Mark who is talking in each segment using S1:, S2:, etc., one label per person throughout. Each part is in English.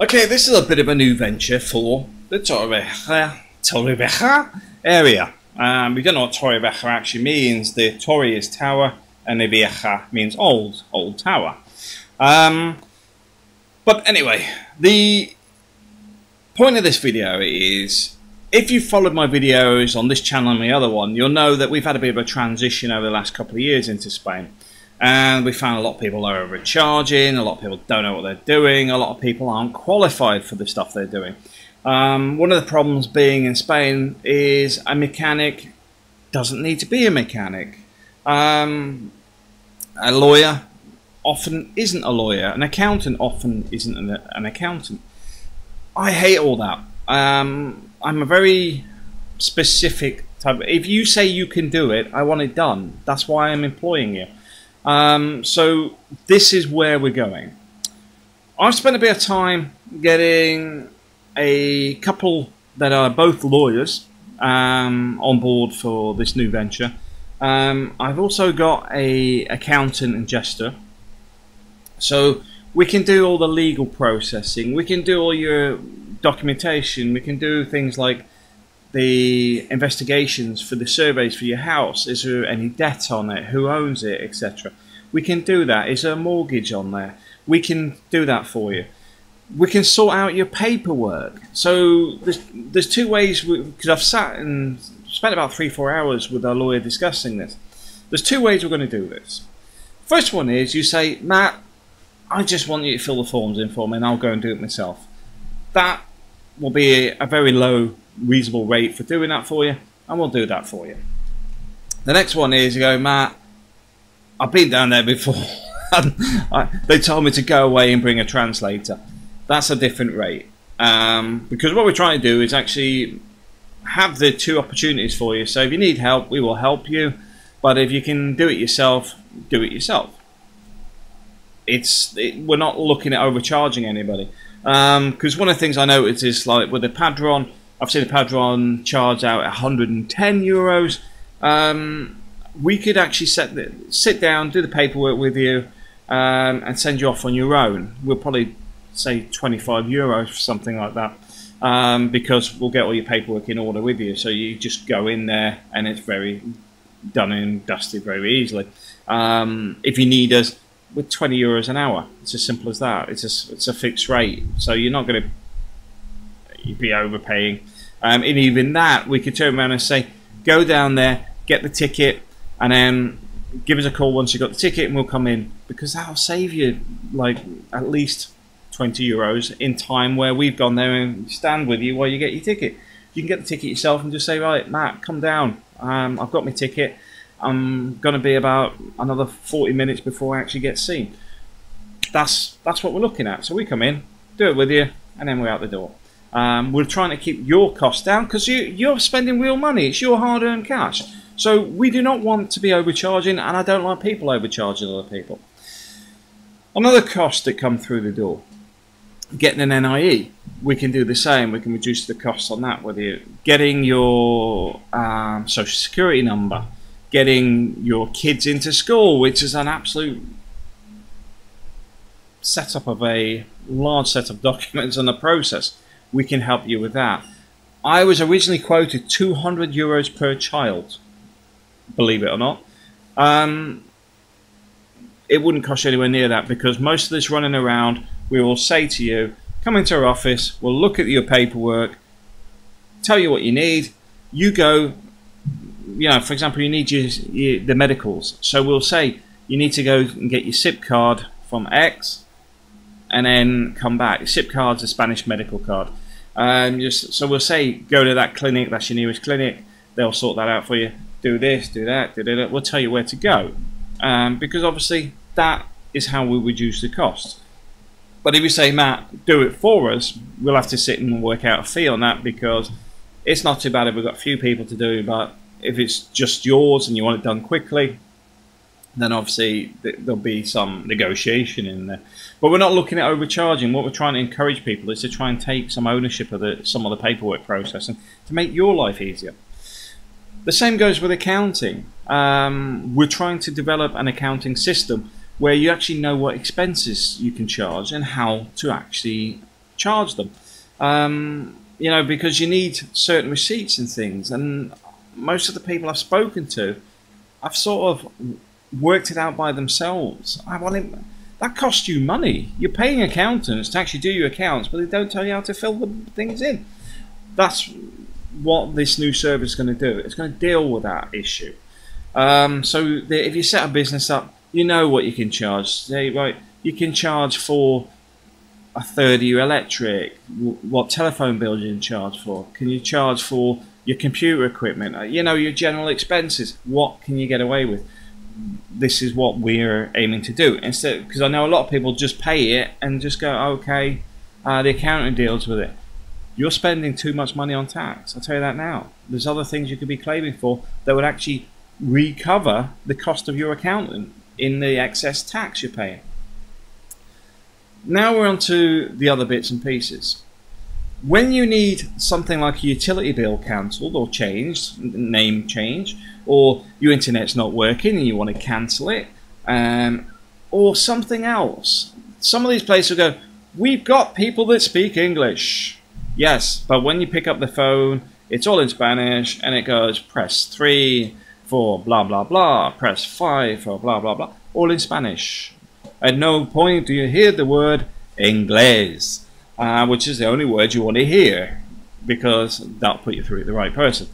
S1: Okay, this is a bit of a new venture for the Torrevieja, Torrevieja area. Um, we don't know what Torrevieja actually means. The Torre is tower, and the Vieja means old, old tower. Um, but anyway, the point of this video is if you've followed my videos on this channel and the other one, you'll know that we've had a bit of a transition over the last couple of years into Spain and we found a lot of people are overcharging, a lot of people don't know what they're doing, a lot of people aren't qualified for the stuff they're doing. Um, one of the problems being in Spain is a mechanic doesn't need to be a mechanic. Um, a lawyer often isn't a lawyer. An accountant often isn't an, an accountant. I hate all that. Um, I'm a very specific type. If you say you can do it, I want it done. That's why I'm employing you. Um, so this is where we're going. I've spent a bit of time getting a couple that are both lawyers um, on board for this new venture. Um, I've also got a accountant and gestor. So we can do all the legal processing. We can do all your documentation. We can do things like the investigations for the surveys for your house. Is there any debt on it? Who owns it, etc. We can do that. Is there a mortgage on there? We can do that for you. We can sort out your paperwork. So there's there's two ways because I've sat and spent about three four hours with our lawyer discussing this. There's two ways we're going to do this. First one is you say, Matt, I just want you to fill the forms in for me, and I'll go and do it myself. That will be a very low reasonable rate for doing that for you, and we'll do that for you. The next one is you go, Matt, I've been down there before. I, they told me to go away and bring a translator. That's a different rate. Um, because what we're trying to do is actually have the two opportunities for you. So if you need help, we will help you. But if you can do it yourself, do it yourself. It's it, we're not looking at overcharging anybody. Because um, one of the things I noticed is like with the Padron, I've seen the Padron charge out 110 euros. Um, we could actually set the, sit down, do the paperwork with you, um, and send you off on your own. We'll probably say 25 euros for something like that. Um, because we'll get all your paperwork in order with you. So you just go in there and it's very done and dusted very easily. Um, if you need us, with 20 euros an hour, it's as simple as that. It's a, it's a fixed rate, so you're not going to be overpaying. Um, and even that, we could turn around and say, go down there, get the ticket, and then give us a call once you've got the ticket, and we'll come in because that'll save you like at least 20 euros in time where we've gone there and stand with you while you get your ticket. You can get the ticket yourself and just say, right, Matt, come down. Um, I've got my ticket. I'm going to be about another 40 minutes before I actually get seen. That's that's what we're looking at. So we come in, do it with you, and then we're out the door. Um, we're trying to keep your costs down because you, you're spending real money. It's your hard-earned cash. So we do not want to be overcharging, and I don't like people overcharging other people. Another cost that come through the door, getting an NIE. We can do the same. We can reduce the costs on that. Whether you're getting your um, social security number, getting your kids into school, which is an absolute setup of a large set of documents and a process we can help you with that. I was originally quoted 200 euros per child, believe it or not. Um, it wouldn't cost you anywhere near that because most of this running around, we will say to you, come into our office, we'll look at your paperwork, tell you what you need, you go, you know, for example, you need your, your, the medicals. So we'll say you need to go and get your SIP card from X and then come back. SIP card's a Spanish medical card. Um, just so we'll say go to that clinic. That's your nearest clinic. They'll sort that out for you. Do this, do that, do that. We'll tell you where to go, um, because obviously that is how we reduce the cost. But if you say, Matt, do it for us, we'll have to sit and work out a fee on that because it's not too bad if we've got a few people to do. But if it's just yours and you want it done quickly, then obviously there'll be some negotiation in there. But we're not looking at overcharging. What we're trying to encourage people is to try and take some ownership of the, some of the paperwork process and to make your life easier. The same goes with accounting. Um, we're trying to develop an accounting system where you actually know what expenses you can charge and how to actually charge them. Um, you know, because you need certain receipts and things. And most of the people I've spoken to, I've sort of worked it out by themselves. I want it, that costs you money. You're paying accountants to actually do your accounts, but they don't tell you how to fill the things in. That's what this new service is going to do. It's going to deal with that issue. Um, so the, if you set a business up, you know what you can charge. Say, right, you can charge for a third of your electric. What telephone bill you can charge for? Can you charge for your computer equipment? Uh, you know your general expenses. What can you get away with? This is what we're aiming to do. Instead, because I know a lot of people just pay it and just go, okay, uh, the accountant deals with it. You're spending too much money on tax. I'll tell you that now. There's other things you could be claiming for that would actually recover the cost of your accountant in the excess tax you're paying. Now we're on to the other bits and pieces. When you need something like a utility bill cancelled or changed, name change, or your internet's not working and you want to cancel it, um, or something else, some of these places will go, We've got people that speak English. Yes, but when you pick up the phone, it's all in Spanish and it goes press 3 for blah blah blah, press 5 for blah blah blah, all in Spanish. At no point do you hear the word inglés, uh, which is the only word you want to hear because that'll put you through to the right person.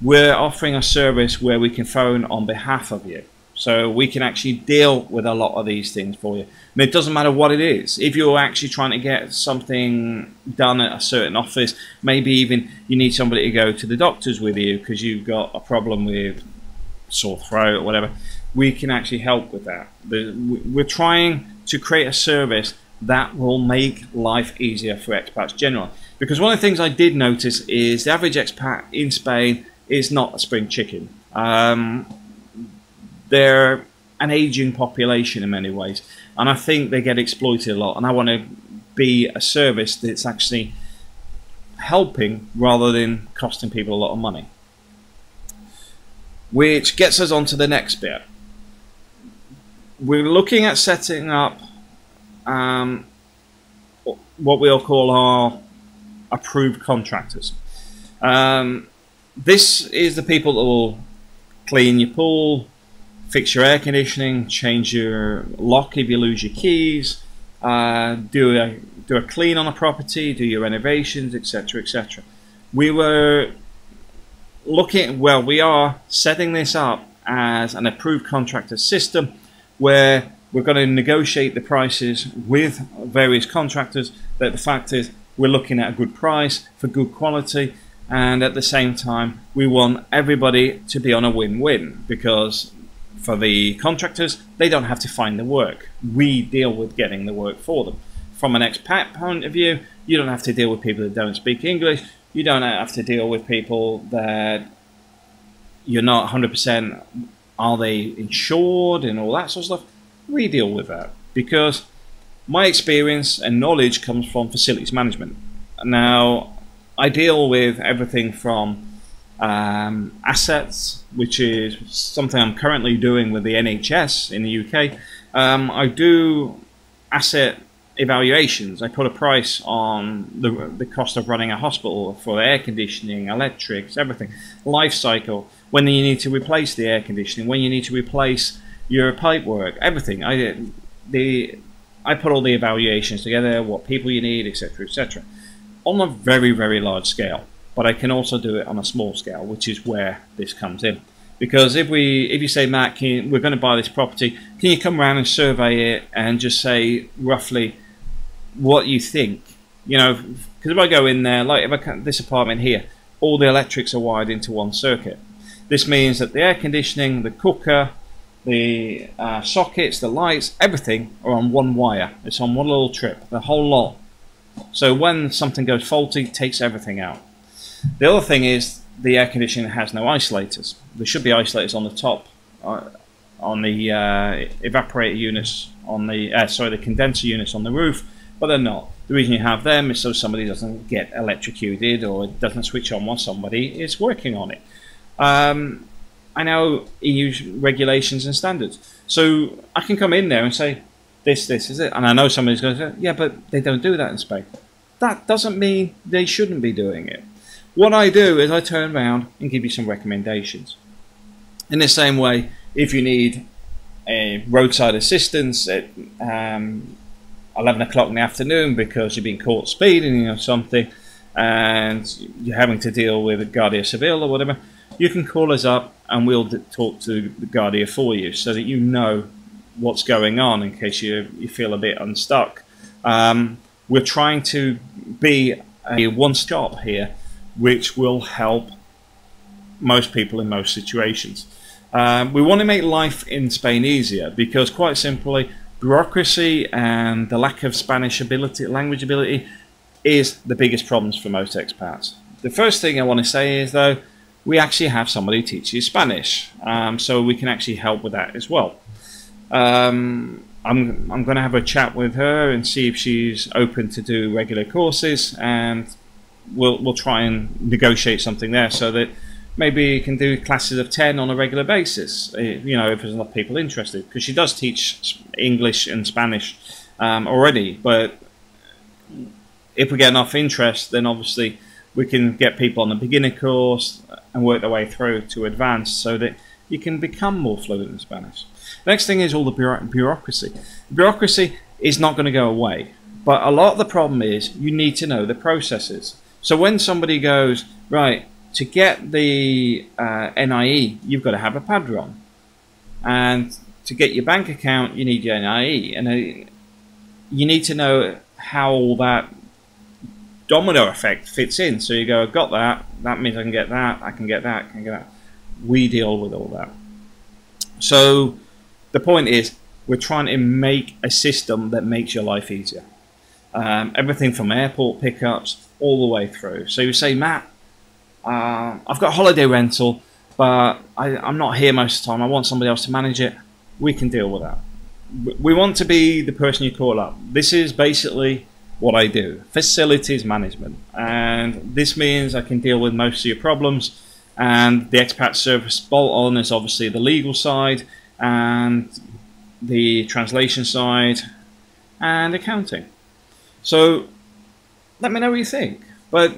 S1: We're offering a service where we can phone on behalf of you. So we can actually deal with a lot of these things for you. And it doesn't matter what it is. If you're actually trying to get something done at a certain office, maybe even you need somebody to go to the doctors with you because you've got a problem with sore throat or whatever, we can actually help with that. We're trying to create a service that will make life easier for expats generally. Because one of the things I did notice is the average expat in Spain is not a spring chicken. Um, they're an aging population in many ways, and I think they get exploited a lot. And I want to be a service that's actually helping rather than costing people a lot of money. Which gets us on to the next bit we're looking at setting up um, what we'll call our approved contractors. Um, this is the people that will clean your pool, fix your air conditioning, change your lock if you lose your keys, uh, do a do a clean on a property, do your renovations, etc., etc. We were looking well. We are setting this up as an approved contractor system where we're going to negotiate the prices with various contractors. But the fact is, we're looking at a good price for good quality, and at the same time, we want everybody to be on a win-win because for the contractors, they don't have to find the work. We deal with getting the work for them. From an expat point of view, you don't have to deal with people that don't speak English. You don't have to deal with people that you're not 100% are they insured and all that sort of stuff? We deal with that because my experience and knowledge comes from facilities management. Now, I deal with everything from um, assets, which is something I'm currently doing with the NHS in the UK. Um, I do asset evaluations. I put a price on the, the cost of running a hospital for air conditioning, electrics, everything, life cycle when you need to replace the air conditioning, when you need to replace your pipe work, everything. I the I put all the evaluations together, what people you need, etc., etc., on a very very large scale. But I can also do it on a small scale, which is where this comes in. Because if we if you say Matt, you, we're going to buy this property, can you come around and survey it and just say roughly what you think? You know, because if I go in there, like if I can, this apartment here, all the electrics are wired into one circuit this means that the air conditioning, the cooker, the uh, sockets, the lights, everything are on one wire. It's on one little trip, the whole lot. So when something goes faulty, it takes everything out. The other thing is the air conditioning has no isolators. There should be isolators on the top, uh, on the uh, evaporator units, on the uh, sorry, the condenser units on the roof, but they're not. The reason you have them is so somebody doesn't get electrocuted or it doesn't switch on while somebody is working on it. Um, I know EU regulations and standards. So I can come in there and say, this, this is it. And I know somebody's going to say, yeah, but they don't do that in Spain. that doesn't mean they shouldn't be doing it. What I do is I turn around and give you some recommendations. In the same way, if you need a roadside assistance at um, 11 o'clock in the afternoon because you've been caught speeding or something and you're having to deal with a Guardia Civil or whatever, you can call us up and we'll talk to the Guardia for you so that you know what's going on in case you, you feel a bit unstuck. Um, we're trying to be a one stop here which will help most people in most situations. Um, we want to make life in Spain easier because, quite simply, bureaucracy and the lack of Spanish ability, language ability, is the biggest problems for most expats. The first thing I want to say is, though, we actually have somebody teach you Spanish, um, so we can actually help with that as well. Um, I'm, I'm going to have a chat with her and see if she's open to do regular courses, and we'll we'll try and negotiate something there so that maybe you can do classes of 10 on a regular basis, eh, you know, if there's enough people interested. Because she does teach English and Spanish um, already, but if we get enough interest, then obviously we can get people on the beginner course and work their way through to advanced so that you can become more fluent in Spanish. Next thing is all the bureaucracy. Bureaucracy is not going to go away, but a lot of the problem is you need to know the processes. So when somebody goes, right, to get the uh, NIE, you've got to have a padron. And to get your bank account, you need your NIE. And uh, you need to know how all that domino effect fits in. So you go, I've got that, that means I can get that, I can get that, I can get that. We deal with all that. So the point is, we're trying to make a system that makes your life easier. Um, everything from airport pickups all the way through. So you say, Matt, uh, I've got holiday rental, but I, I'm not here most of the time. I want somebody else to manage it. We can deal with that. We want to be the person you call up. This is basically what I do facilities management. And this means I can deal with most of your problems. And the expat service bolt on is obviously the legal side and the translation side and accounting. So let me know what you think. But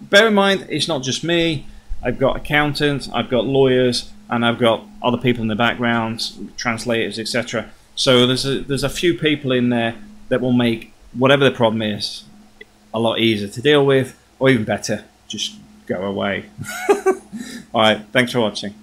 S1: bear in mind, it's not just me. I've got accountants, I've got lawyers, and I've got other people in the background, translators, etc. So there's a, there's a few people in there that will make whatever the problem is a lot easier to deal with, or even better, just go away. All right, thanks for watching.